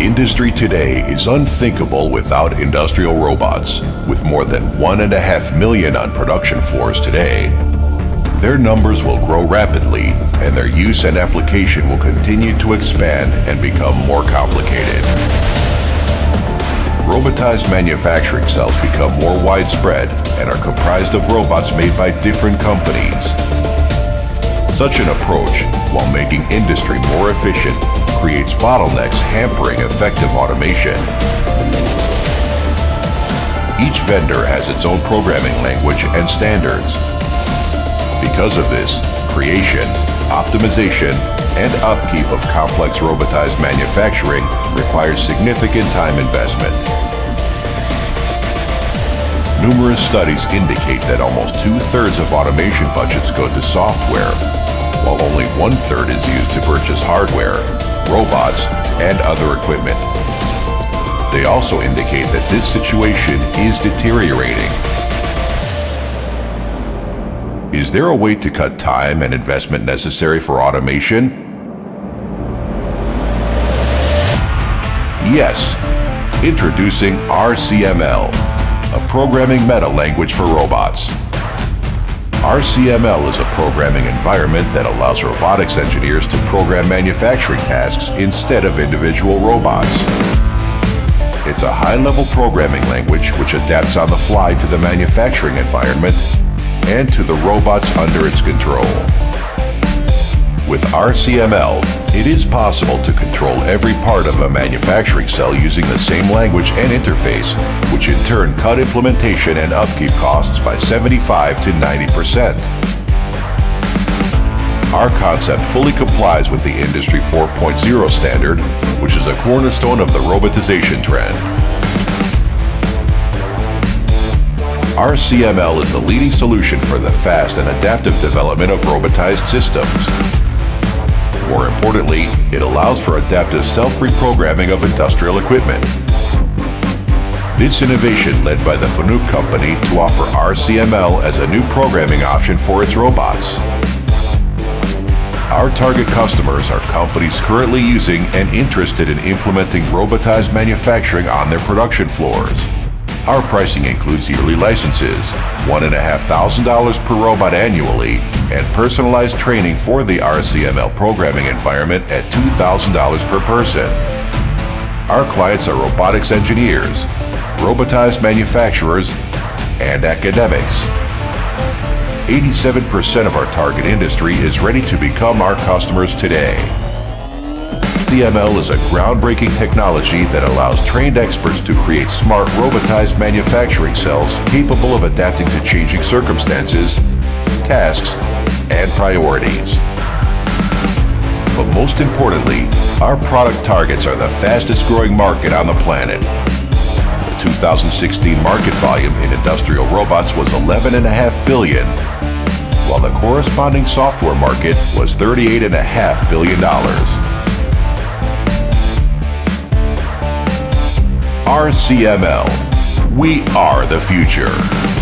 industry today is unthinkable without industrial robots. With more than one and a half million on production floors today, their numbers will grow rapidly and their use and application will continue to expand and become more complicated. Robotized manufacturing cells become more widespread and are comprised of robots made by different companies. Such an approach, while making industry more efficient, creates bottlenecks hampering effective automation. Each vendor has its own programming language and standards. Because of this, creation, optimization, and upkeep of complex robotized manufacturing requires significant time investment. Numerous studies indicate that almost two-thirds of automation budgets go to software, while only one-third is used to purchase hardware, robots, and other equipment. They also indicate that this situation is deteriorating. Is there a way to cut time and investment necessary for automation? Yes. Introducing RCML, a programming meta language for robots. RCML is a programming environment that allows robotics engineers to program manufacturing tasks instead of individual robots. It's a high-level programming language which adapts on the fly to the manufacturing environment and to the robots under its control. With RCML, it is possible to control every part of a manufacturing cell using the same language and interface, which in turn cut implementation and upkeep costs by 75 to 90%. Our concept fully complies with the Industry 4.0 standard, which is a cornerstone of the robotization trend. RCML is the leading solution for the fast and adaptive development of robotized systems. More importantly, it allows for adaptive self-reprogramming of industrial equipment. This innovation led by the Fanuc company to offer RCML as a new programming option for its robots. Our target customers are companies currently using and interested in implementing robotized manufacturing on their production floors. Our pricing includes yearly licenses, $1,500 per robot annually, and personalized training for the RCML programming environment at $2,000 per person. Our clients are robotics engineers, robotized manufacturers, and academics. 87% of our target industry is ready to become our customers today. RCML is a groundbreaking technology that allows trained experts to create smart robotized manufacturing cells capable of adapting to changing circumstances, tasks, and priorities. But most importantly, our product targets are the fastest growing market on the planet. The 2016 market volume in industrial robots was 11.5 billion, while the corresponding software market was $38.5 billion. RCML. We are the future.